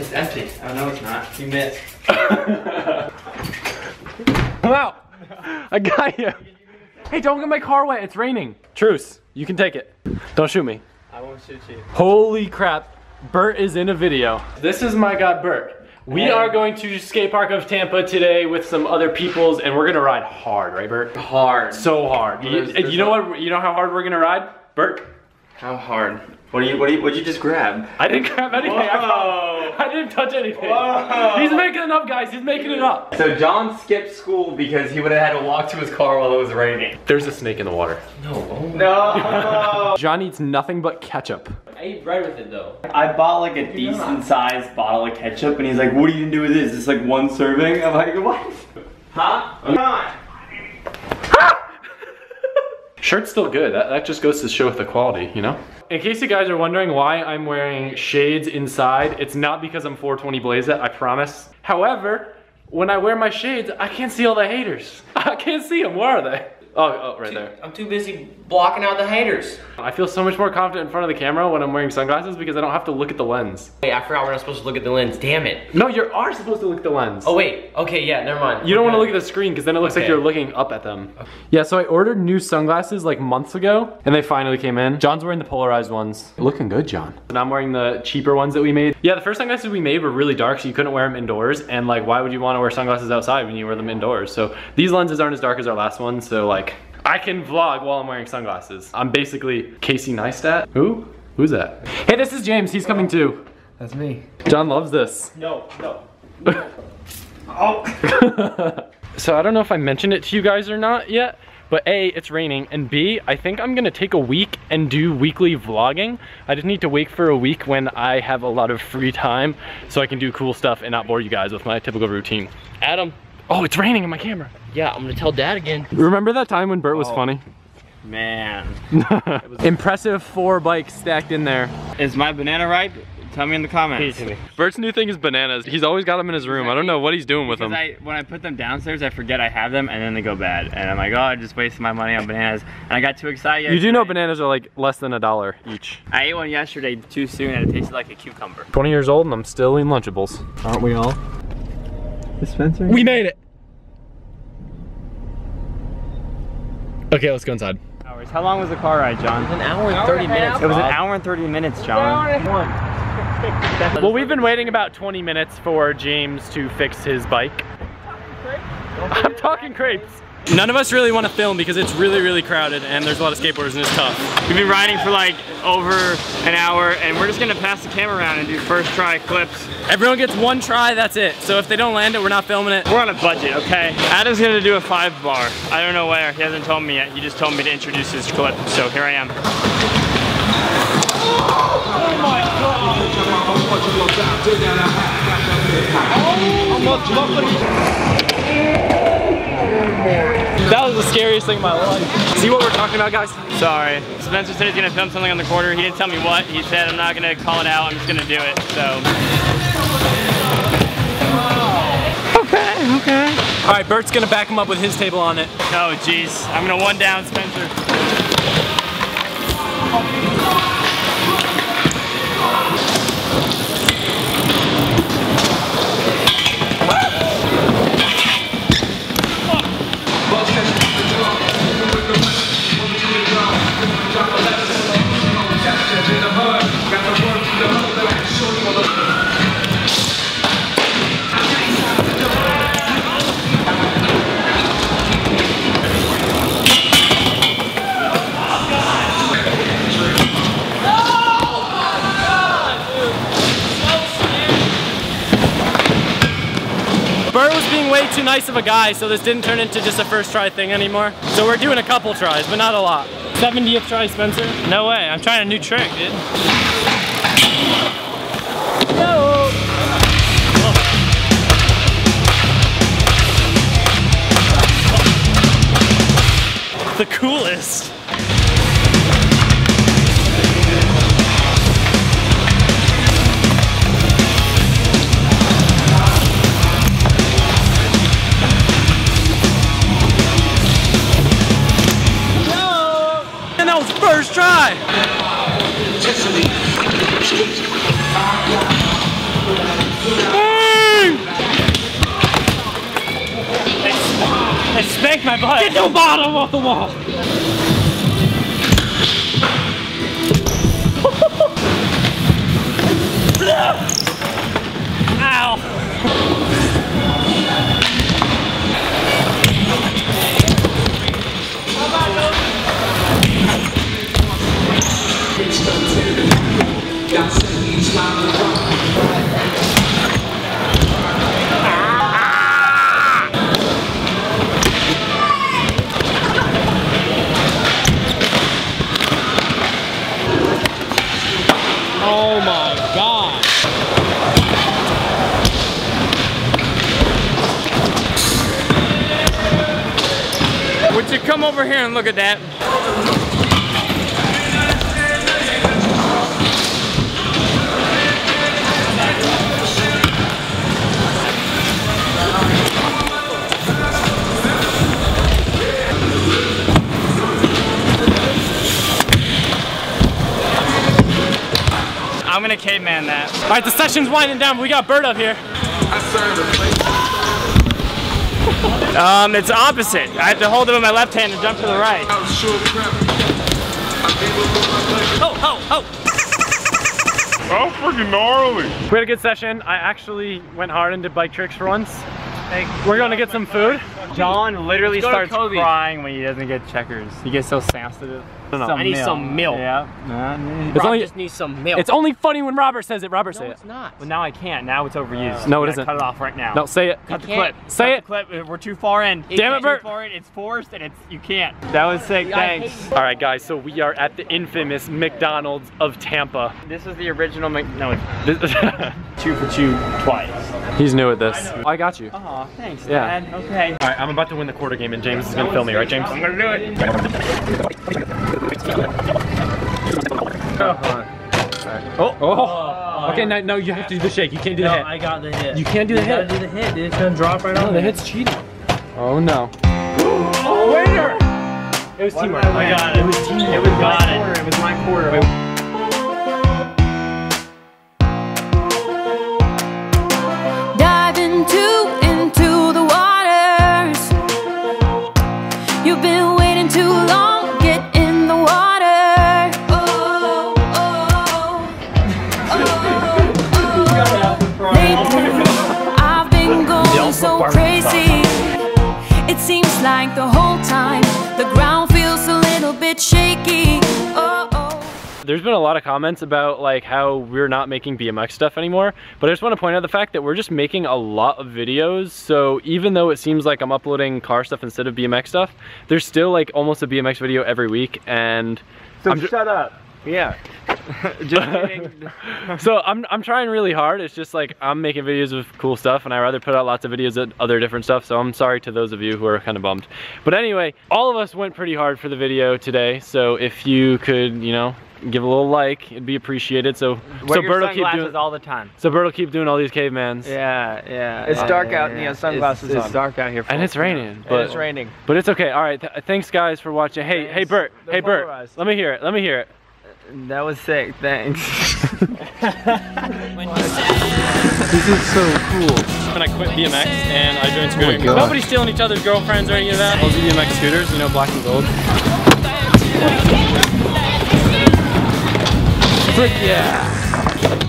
It's empty. Oh no, it's not. You missed. I'm out. I got you. Hey, don't get my car wet. It's raining. Truce. You can take it. Don't shoot me. I won't shoot you. Holy crap. Bert is in a video. This is my god, Bert. We are going to skate park of Tampa today with some other peoples, and we're gonna ride hard, right, Bert? Hard. So hard. You, There's- there's you know what? You know how hard we're gonna ride, Bert? How hard? What do you? What do you? What'd you just grab? I didn't grab anything. I, Whoa. I didn't touch anything. Whoa. He's making it up, guys. He's making it up. So John skipped school because he would have had to walk to his car while it was raining. There's a snake in the water. No. No. John eats nothing but ketchup. I eat bread with it though. I bought like a decent sized bottle of ketchup, and he's like, "What are you gonna do with this? It's like one serving." I'm like, "What? Huh? Come on." Shirt's still good. That, that just goes to show with the quality, you know? In case you guys are wondering why I'm wearing shades inside, it's not because I'm 420 Blaze it, I promise. However, when I wear my shades, I can't see all the haters. I can't see them. Where are they? Oh, oh, right there. I'm too busy blocking out the haters. I feel so much more confident in front of the camera when I'm wearing sunglasses because I don't have to look at the lens. Wait, I forgot we're not supposed to look at the lens. Damn it. No, you are supposed to look at the lens. Oh wait. Okay, yeah, never mind. You don't want to look at the screen because then it looks like you're looking up at them. Yeah, so I ordered new sunglasses like months ago and they finally came in. John's wearing the polarized ones. Looking good, John. And I'm wearing the cheaper ones that we made. Yeah, the first sunglasses we made were really dark so you couldn't wear them indoors and like why would you want to wear sunglasses outside when you wear them indoors? So these lenses aren't as dark as our last ones so like I can vlog while I'm wearing sunglasses. I'm basically Casey Neistat. Who? Who's that? Hey, this is James. He's coming too. That's me. John loves this. No, no. Oh. so I don't know if I mentioned it to you guys or not yet, but A, it's raining, and B, I think I'm gonna take a week and do weekly vlogging. I just need to wait for a week when I have a lot of free time so I can do cool stuff and not bore you guys with my typical routine. Adam. Oh, it's raining in my camera. Yeah, I'm gonna tell dad again. Remember that time when Bert was Oh. funny? Man. Impressive four bikes stacked in there. Is my banana ripe? Tell me in the comments. Bert's new thing is bananas. He's always got them in his room. I don't know what he's doing with Because them. I, when I put them downstairs, I forget I have them, and then they go bad. And I'm like, oh, I just wasted my money on bananas. And I got too excited. You do know bananas are like less than a dollar each. I ate one yesterday too soon, and it tasted like a cucumber. 20 years old and I'm still eating Lunchables. Aren't we all? Dispenser? We made it. Okay, let's go inside. Hours. How long was the car ride, John? An hour and 30 minutes. It was an Bob. hour and 30 minutes, John. Well, we've been waiting about 20 minutes for James to fix his bike. I'm talking crepes. None of us really want to film because it's really, really crowded and there's a lot of skateboarders and it's tough. We've been riding for like over an hour, and we're just gonna pass the camera around and do first try clips. Everyone gets one try, that's it. So if they don't land it, we're not filming it. We're on a budget, okay? Adam's gonna do a five bar. I don't know where. He hasn't told me yet. He just told me to introduce his clip. So here I am. Oh That was the scariest thing in my life. See what we're talking about, guys? Sorry. Spencer said he's gonna film something on the quarter. He didn't tell me what. He said I'm not gonna call it out. I'm just gonna do it. So. Okay, okay. All right, Bert's gonna back him up with his table on it. Oh, jeez. I'm gonna one down Spencer. Bert was being way too nice of a guy, so this didn't turn into just a first try thing anymore. So we're doing a couple tries, but not a lot. 70th try, Spencer. No way. I'm trying a new trick, dude. The Why? I spanked my butt. Get your bottom off the wall. Ow. Oh my god. Would you come over here and look at that? All right, the session's winding down, but we got Bert up here. Um, it's opposite. I have to hold it with my left hand and jump to the right. Oh, oh, oh. Oh, freaking gnarly. We had a good session. I actually went hard and did bike tricks for once. Hey, We're gonna get some food. John literally Let's go to starts crying when he doesn't get checkers. He gets so sensitive. No. Some I need milk. some milk. Yeah. Nah, It's Rob only just needs some milk. it's only funny when Robert says it. Robert say no, it. it's not. Well, now I can't. Now it's overused. No, it I isn't. Cut it off right now. No, say it. Cut the can't. clip. Say Cut the clip. Uh, we're too far in. Damn it, Too Bert. far in. It's forced and it's you can't. That was sick. Thanks. All right, guys. So we are at the infamous McDonald's of Tampa. This is the original. Mc- no, it's two for two twice. He's new at this. I got you. All Aw, thanks, Yeah. Dad. Okay. right, I'm about to win the quarter game, and James is gonna film me, right, James? I'm gonna do it. Oh, oh, oh. Okay, now no, you have to do the shake. You can't do the hit. I got the hit. You can't do the hit. do the hit, dude. It's gonna drop right No, on the hit's cheating. Oh no. oh, Winner. It was teamwork. I got it. It was teamwork. It was my quarter. It was my quarter. Dive bit shaky. Oh, oh. There's been a lot of comments about like how we're not making BMX stuff anymore, but I just want to point out the fact that we're just making a lot of videos. So even though it seems like I'm uploading car stuff instead of BMX stuff, there's still like almost a BMX video every week and So I'm shut up. Yeah. So I'm, I'm trying really hard. It's just like I'm making videos of cool stuff and I rather put out lots of videos of other different stuff. So I'm sorry to those of you who are kind of bummed. But anyway, all of us went pretty hard for the video today. So if you could, you know, give a little like, it'd be appreciated. So, Wear so your Bert will keep sunglasses doing, all the time. so Bert will keep doing all these cavemans. Yeah, yeah. It's yeah, dark yeah, out and he yeah. has sunglasses it's, It's on. dark out here. And it's raining, but it's raining. But it's okay. All right. Th thanks guys for watching. Hey, hey Thanks. Bert. The hey Bert. polarized. Let me hear it. Let me hear it. That was sick. Thanks. This is so cool. When I quit BMX and I joined scooting. Oh God. Nobody's stealing each other's girlfriends or any of that. Those the BMX scooters, you know, black and gold. Frick yeah.